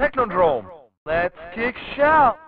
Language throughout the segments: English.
Technodrome. Let's kick shout.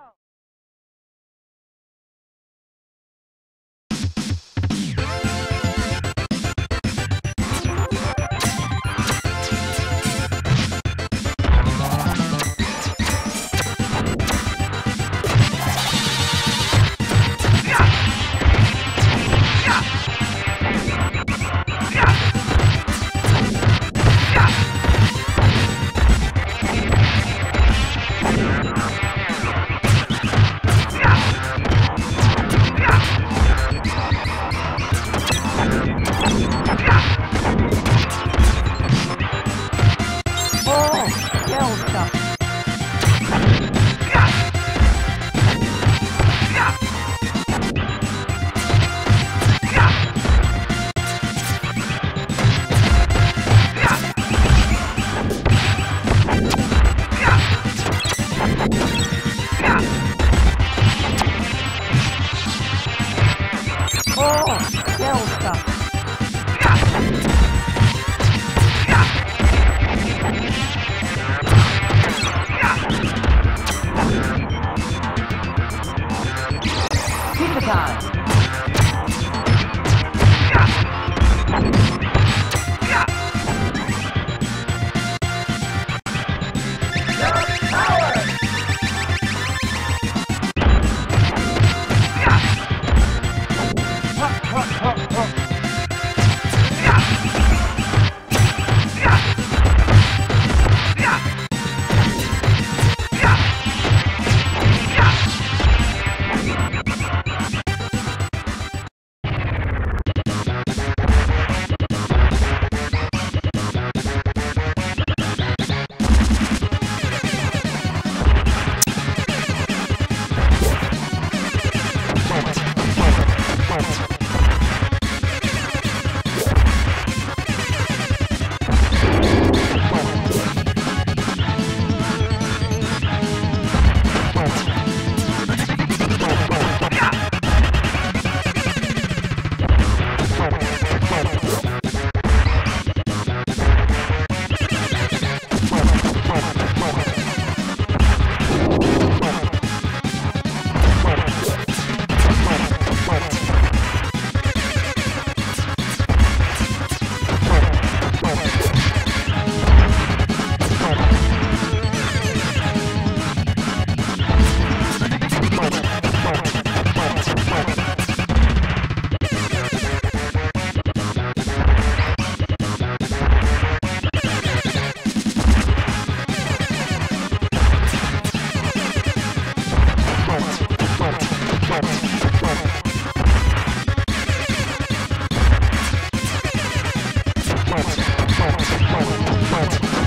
What?